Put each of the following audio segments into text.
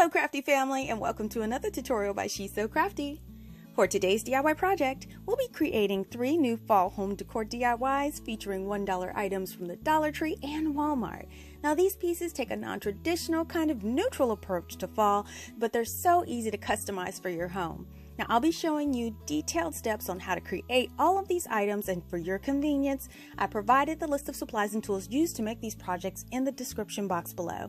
Hello crafty family and welcome to another tutorial by She's So CraftDee. For today's DIY project, we'll be creating three new fall home decor DIYs featuring $1 items from the Dollar Tree and Walmart. Now these pieces take a non-traditional kind of neutral approach to fall, but they're so easy to customize for your home. Now I'll be showing you detailed steps on how to create all of these items and for your convenience, I provided the list of supplies and tools used to make these projects in the description box below.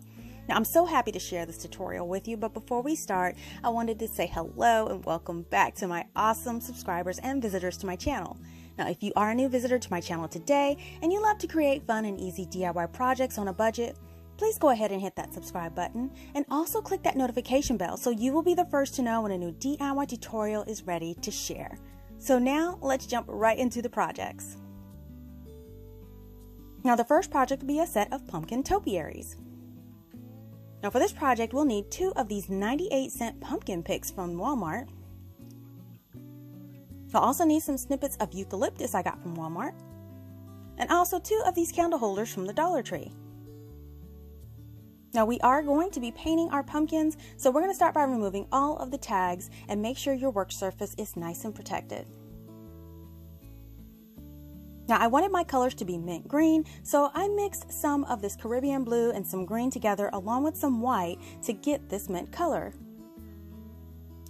Now, I'm so happy to share this tutorial with you, but before we start, I wanted to say hello and welcome back to my awesome subscribers and visitors to my channel. Now, if you are a new visitor to my channel today and you love to create fun and easy DIY projects on a budget, please go ahead and hit that subscribe button and also click that notification bell so you will be the first to know when a new DIY tutorial is ready to share. So now let's jump right into the projects. Now the first project will be a set of pumpkin topiaries. Now for this project, we'll need two of these 98 cent pumpkin picks from Walmart. I'll also need some snippets of eucalyptus I got from Walmart. And also two of these candle holders from the Dollar Tree. Now we are going to be painting our pumpkins, so we're going to start by removing all of the tags and make sure your work surface is nice and protected. Now I wanted my colors to be mint green, so I mixed some of this Caribbean blue and some green together along with some white to get this mint color.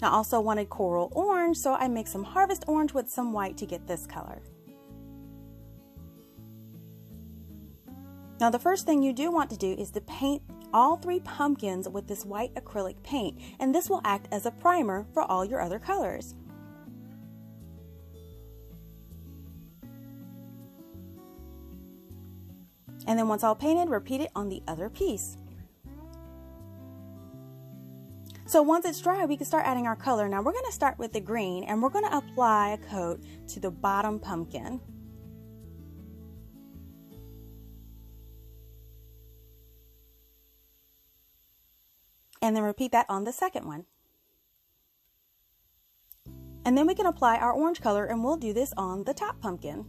I also wanted coral orange, so I mixed some harvest orange with some white to get this color. Now the first thing you do want to do is to paint all three pumpkins with this white acrylic paint, and this will act as a primer for all your other colors. And then once all painted, repeat it on the other piece. So once it's dry, we can start adding our color. Now we're going to start with the green and we're going to apply a coat to the bottom pumpkin. And then repeat that on the second one. And then we can apply our orange color and we'll do this on the top pumpkin.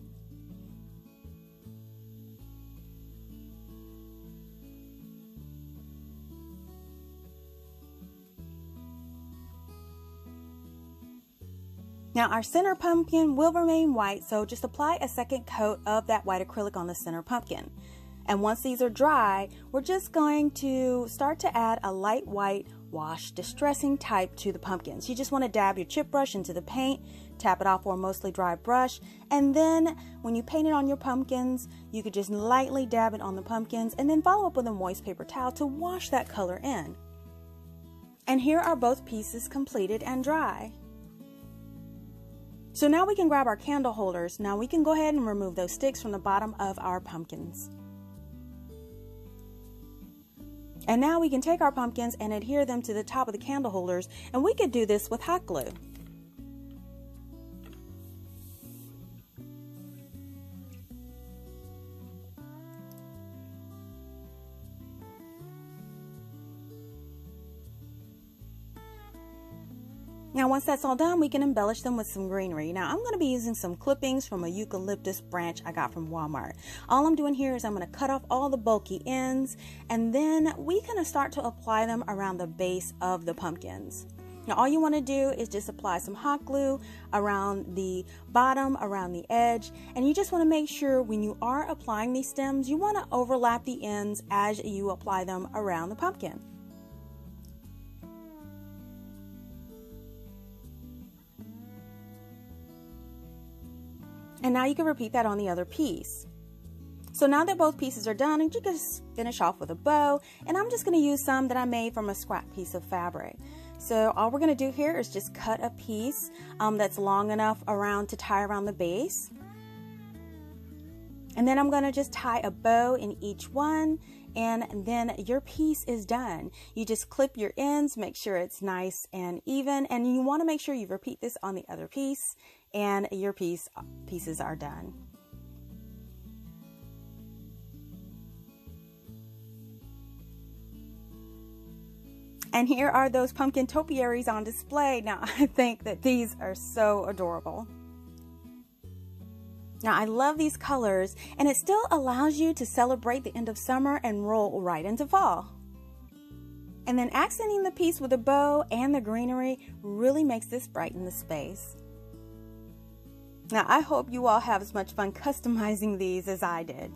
Now our center pumpkin will remain white, so just apply a second coat of that white acrylic on the center pumpkin. And once these are dry, we're just going to start to add a light white wash distressing type to the pumpkins. You just want to dab your chip brush into the paint, tap it off for a mostly dry brush, and then when you paint it on your pumpkins, you could just lightly dab it on the pumpkins and then follow up with a moist paper towel to wash that color in. And here are both pieces completed and dry. So now we can grab our candle holders. Now we can go ahead and remove those sticks from the bottom of our pumpkins. And now we can take our pumpkins and adhere them to the top of the candle holders and we could do this with hot glue. Once that's all done, we can embellish them with some greenery. Now I'm going to be using some clippings from a eucalyptus branch I got from Walmart. All I'm doing here is I'm going to cut off all the bulky ends and then we can start to apply them around the base of the pumpkins. Now all you want to do is just apply some hot glue around the bottom, around the edge, and you just want to make sure when you are applying these stems, you want to overlap the ends as you apply them around the pumpkin. And now you can repeat that on the other piece. So now that both pieces are done, you can finish off with a bow. And I'm just going to use some that I made from a scrap piece of fabric. So all we're going to do here is just cut a piece um, that's long enough around to tie around the base. And then I'm going to just tie a bow in each one and then your piece is done. You just clip your ends, make sure it's nice and even, and you want to make sure you repeat this on the other piece and your piece pieces are done. And here are those pumpkin topiaries on display. Now, I think that these are so adorable. Now, I love these colors, and it still allows you to celebrate the end of summer and roll right into fall. And then accenting the piece with a bow and the greenery really makes this brighten the space. Now, I hope you all have as much fun customizing these as I did.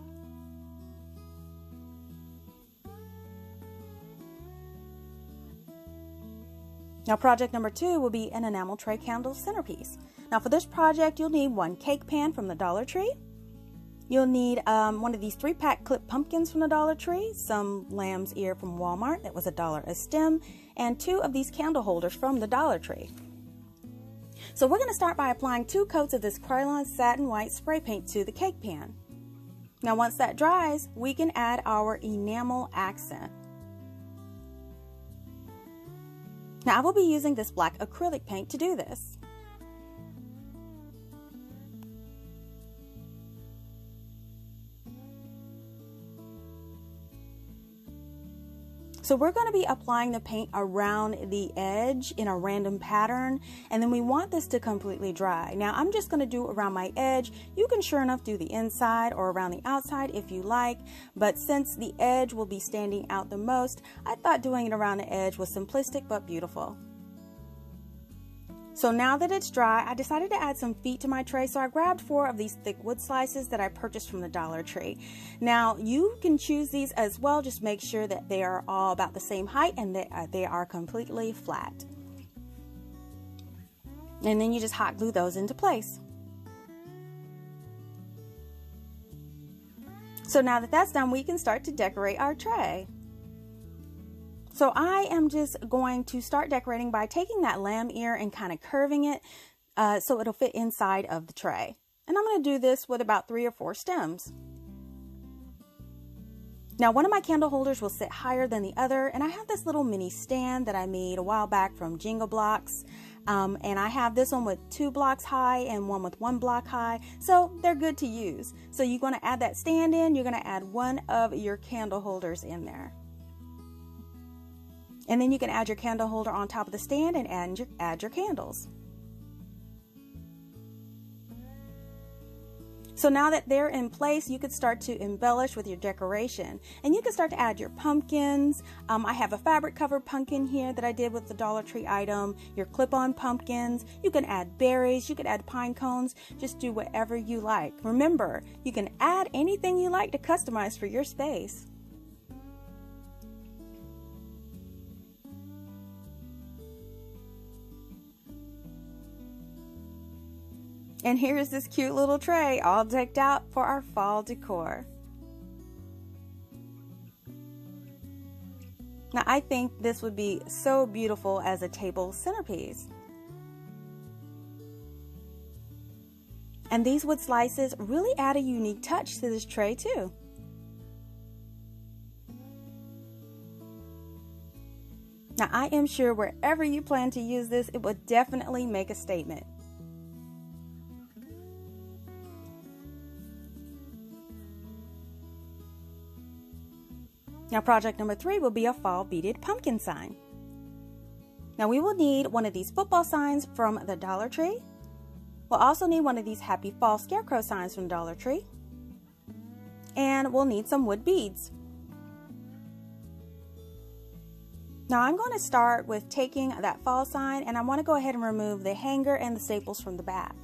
Now project number two will be an enamel tray candle centerpiece. Now for this project, you'll need one cake pan from the Dollar Tree. You'll need um, one of these three pack clip pumpkins from the Dollar Tree, some lamb's ear from Walmart that was a dollar a stem, and two of these candle holders from the Dollar Tree. So we're going to start by applying two coats of this Krylon Satin White spray paint to the cake pan. Now once that dries, we can add our enamel accent. Now I will be using this black acrylic paint to do this. So we're going to be applying the paint around the edge in a random pattern and then we want this to completely dry. Now I'm just going to do around my edge. You can sure enough do the inside or around the outside if you like, but since the edge will be standing out the most, I thought doing it around the edge was simplistic but beautiful. So now that it's dry, I decided to add some feet to my tray. So I grabbed four of these thick wood slices that I purchased from the Dollar Tree. Now you can choose these as well. Just make sure that they are all about the same height and that uh, they are completely flat. And then you just hot glue those into place. So now that that's done, we can start to decorate our tray. So I am just going to start decorating by taking that lamb ear and kind of curving it uh, so it'll fit inside of the tray. And I'm going to do this with about three or four stems. Now one of my candle holders will sit higher than the other and I have this little mini stand that I made a while back from Jingle Blocks. Um, and I have this one with two blocks high and one with one block high so they're good to use so you're going to add that stand in you're going to add one of your candle holders in there and then you can add your candle holder on top of the stand and add your, add your candles. So now that they're in place, you can start to embellish with your decoration. And you can start to add your pumpkins. Um, I have a fabric covered pumpkin here that I did with the Dollar Tree item. Your clip-on pumpkins. You can add berries. You can add pine cones. Just do whatever you like. Remember, you can add anything you like to customize for your space. And here's this cute little tray all decked out for our fall decor. Now I think this would be so beautiful as a table centerpiece. And these wood slices really add a unique touch to this tray too. Now I am sure wherever you plan to use this, it would definitely make a statement. Now project number three will be a fall beaded pumpkin sign. Now we will need one of these football signs from the Dollar Tree. We'll also need one of these happy fall scarecrow signs from Dollar Tree. And we'll need some wood beads. Now I'm going to start with taking that fall sign and I want to go ahead and remove the hanger and the staples from the back.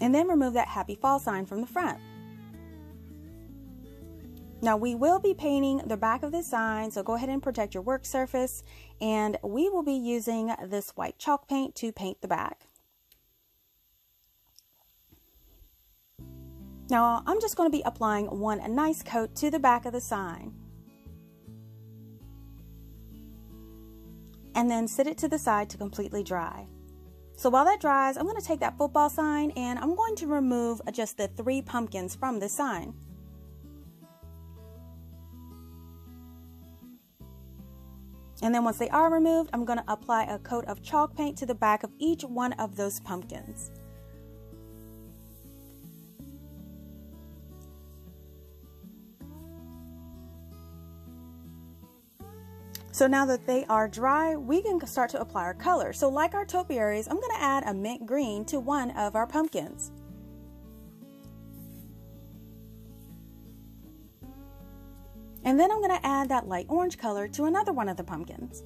And then remove that happy fall sign from the front. Now we will be painting the back of the sign, so go ahead and protect your work surface, and we will be using this white chalk paint to paint the back. Now I'm just going to be applying one nice coat to the back of the sign. And then sit it to the side to completely dry. So while that dries, I'm going to take that football sign and I'm going to remove just the three pumpkins from the sign. And then once they are removed, I'm going to apply a coat of chalk paint to the back of each one of those pumpkins. So now that they are dry, we can start to apply our color. So like our topiaries, I'm gonna add a mint green to one of our pumpkins. And then I'm going to add that light orange color to another one of the pumpkins.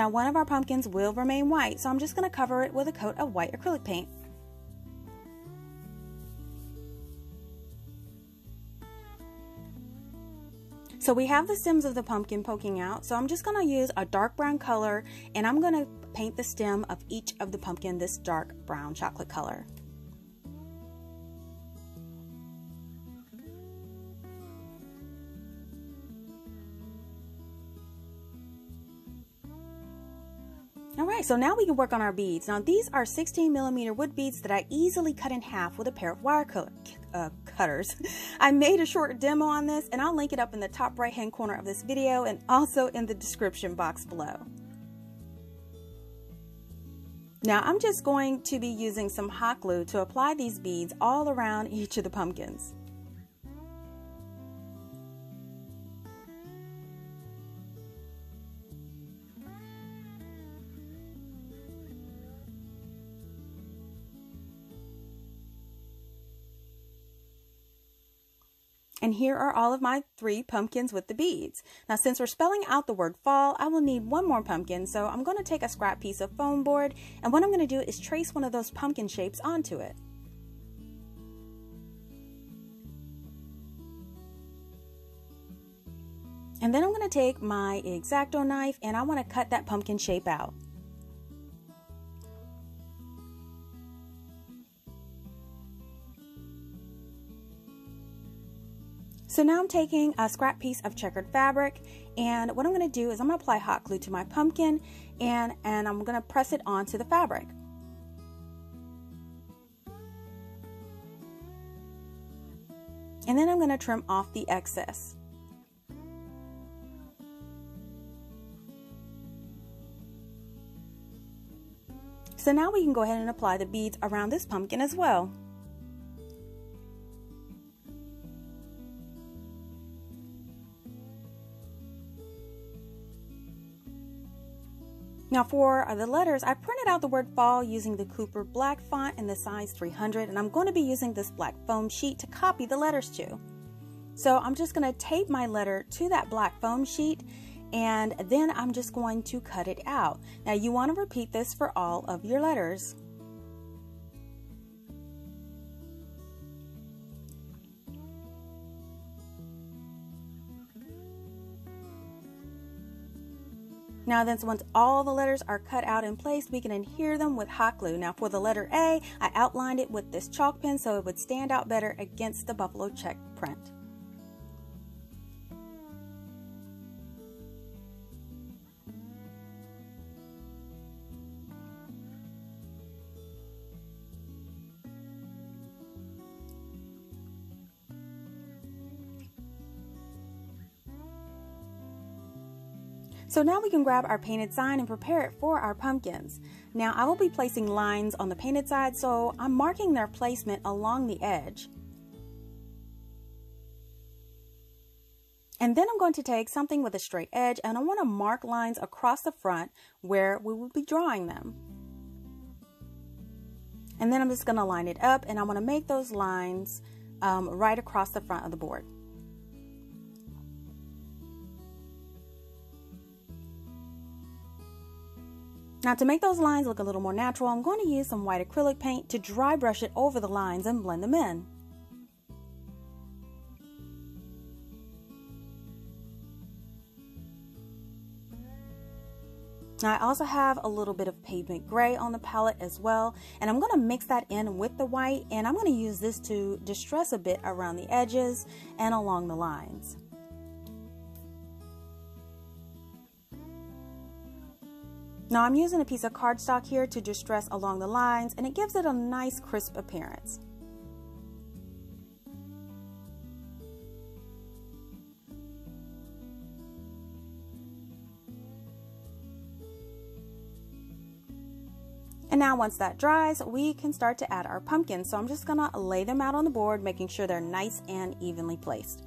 Now one of our pumpkins will remain white, so I'm just going to cover it with a coat of white acrylic paint. So we have the stems of the pumpkin poking out, so I'm just going to use a dark brown color and I'm going to paint the stem of each of the pumpkin this dark brown chocolate color. All right, so now we can work on our beads. Now these are 16 millimeter wood beads that I easily cut in half with a pair of wire uh, cutters. I made a short demo on this and I'll link it up in the top right hand corner of this video and also in the description box below. Now I'm just going to be using some hot glue to apply these beads all around each of the pumpkins. And here are all of my three pumpkins with the beads. Now, since we're spelling out the word fall, I will need one more pumpkin. So I'm going to take a scrap piece of foam board. And what I'm going to do is trace one of those pumpkin shapes onto it. And then I'm going to take my X-Acto knife and I want to cut that pumpkin shape out. So now I'm taking a scrap piece of checkered fabric and what I'm going to do is I'm going to apply hot glue to my pumpkin and, and I'm going to press it onto the fabric. And then I'm going to trim off the excess. So now we can go ahead and apply the beads around this pumpkin as well. Now for the letters, I printed out the word fall using the Cooper black font in the size 300 and I'm going to be using this black foam sheet to copy the letters to. So I'm just going to tape my letter to that black foam sheet and then I'm just going to cut it out. Now you want to repeat this for all of your letters. Now then, so once all the letters are cut out and placed, we can adhere them with hot glue. Now for the letter A, I outlined it with this chalk pen so it would stand out better against the buffalo check print. So now we can grab our painted sign and prepare it for our pumpkins. Now I will be placing lines on the painted side, so I'm marking their placement along the edge. And then I'm going to take something with a straight edge and I want to mark lines across the front where we will be drawing them. And then I'm just going to line it up and I want to make those lines um, right across the front of the board. Now to make those lines look a little more natural, I'm going to use some white acrylic paint to dry brush it over the lines and blend them in. Now I also have a little bit of pavement gray on the palette as well and I'm going to mix that in with the white and I'm going to use this to distress a bit around the edges and along the lines. Now I'm using a piece of cardstock here to distress along the lines and it gives it a nice crisp appearance. And now once that dries, we can start to add our pumpkins. So I'm just gonna lay them out on the board, making sure they're nice and evenly placed.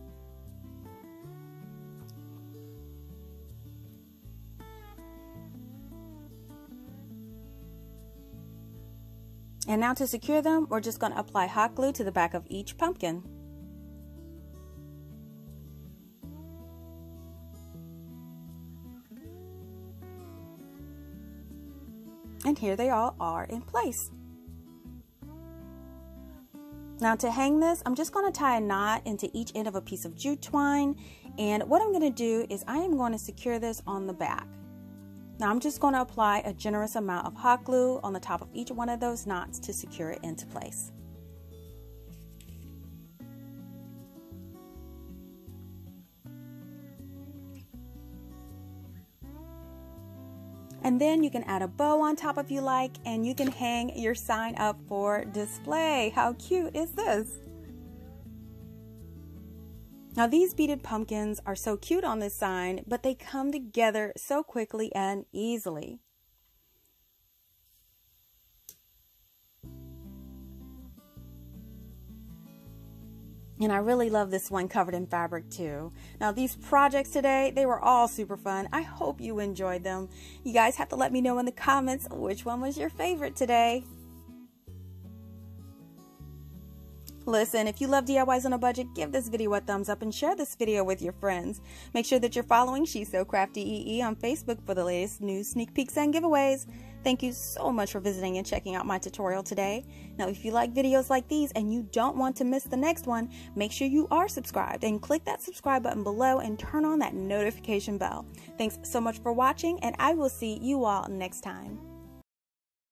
And now to secure them, we're just going to apply hot glue to the back of each pumpkin. And here they all are in place. Now to hang this, I'm just going to tie a knot into each end of a piece of jute twine. And what I'm going to do is I am going to secure this on the back. Now I'm just going to apply a generous amount of hot glue on the top of each one of those knots to secure it into place. And then you can add a bow on top if you like, and you can hang your sign up for display. How cute is this? Now these beaded pumpkins are so cute on this sign, but they come together so quickly and easily. And I really love this one covered in fabric too. Now these projects today, they were all super fun. I hope you enjoyed them. You guys have to let me know in the comments which one was your favorite today. Listen, if you love DIYs on a budget, give this video a thumbs up and share this video with your friends. Make sure that you're following She's So CraftDee on Facebook for the latest news, sneak peeks, and giveaways. Thank you so much for visiting and checking out my tutorial today. Now, if you like videos like these and you don't want to miss the next one, make sure you are subscribed and click that subscribe button below and turn on that notification bell. Thanks so much for watching, and I will see you all next time.